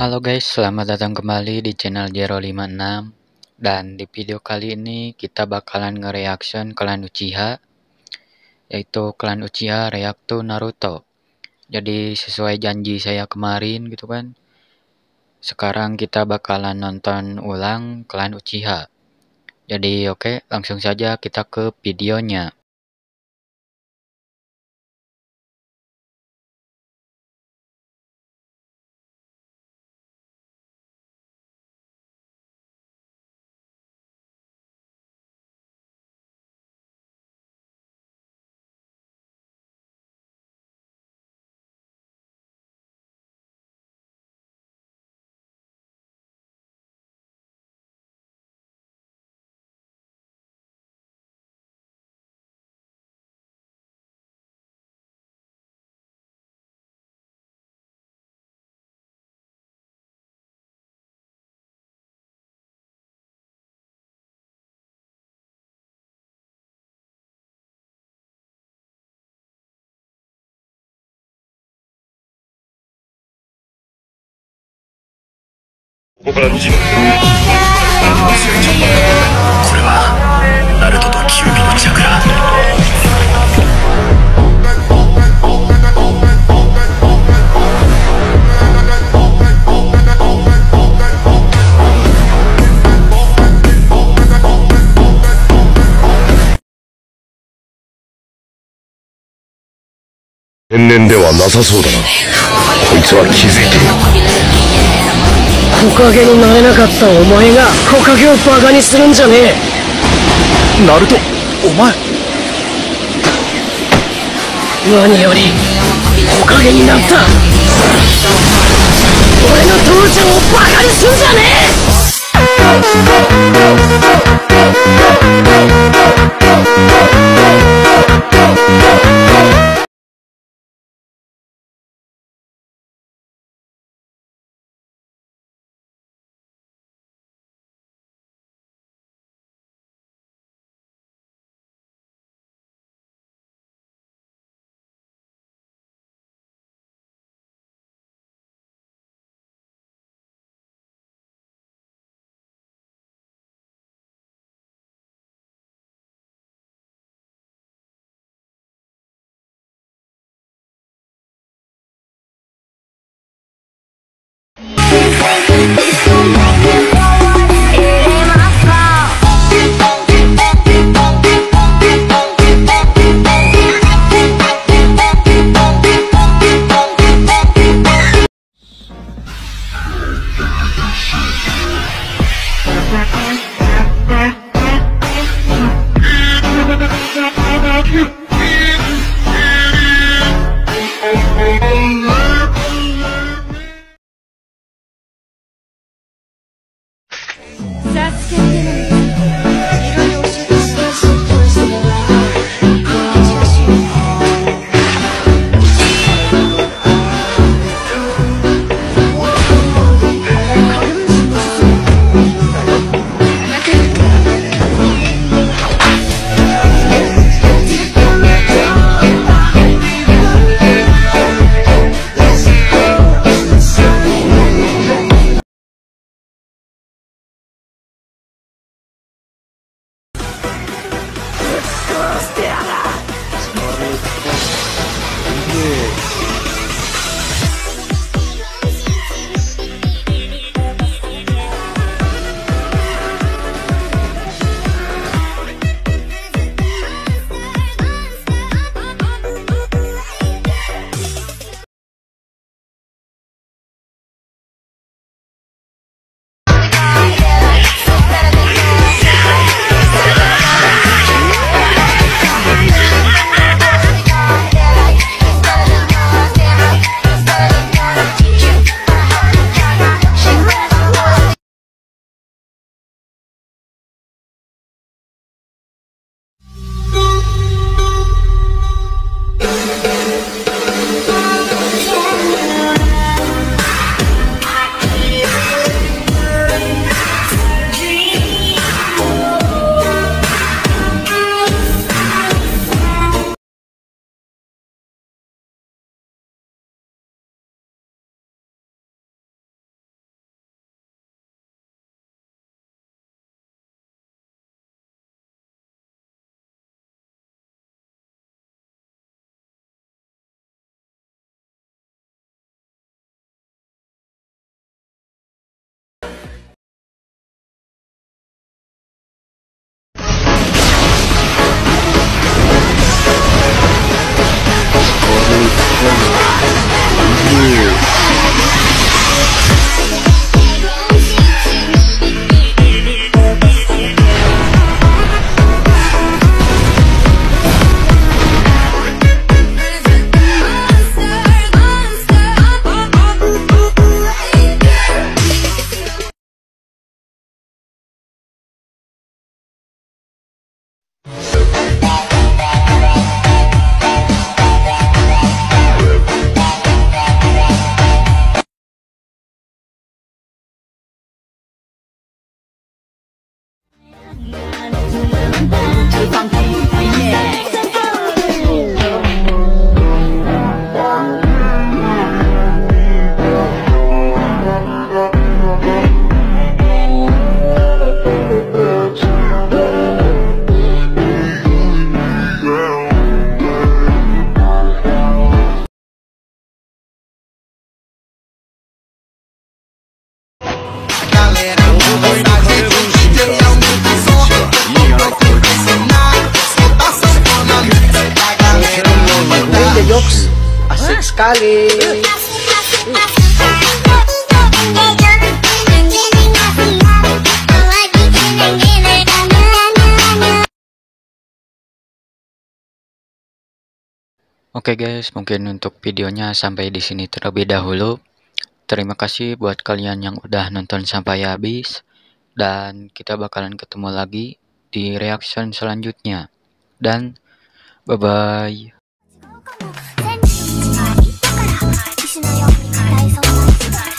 Halo guys, selamat datang kembali di channel Jero56 Dan di video kali ini kita bakalan nge-reaction klan Uchiha Yaitu klan Uchiha react to Naruto. Jadi sesuai janji saya kemarin gitu kan Sekarang kita bakalan nonton ulang klan Uchiha. Jadi oke langsung saja kita ke videonya ここから2時のこれはナルトとキュービのチャクラ。天然ではなさそうだなこいつは気づいている木陰になれなかったお前が木陰をバカにするんじゃねえ。ナルトお前。何より木陰になった sekali Oke guys, mungkin untuk videonya sampai di sini terlebih dahulu. Terima kasih buat kalian yang udah nonton sampai habis dan kita bakalan ketemu lagi di reaction selanjutnya. Dan bye bye. しのよ期待そんな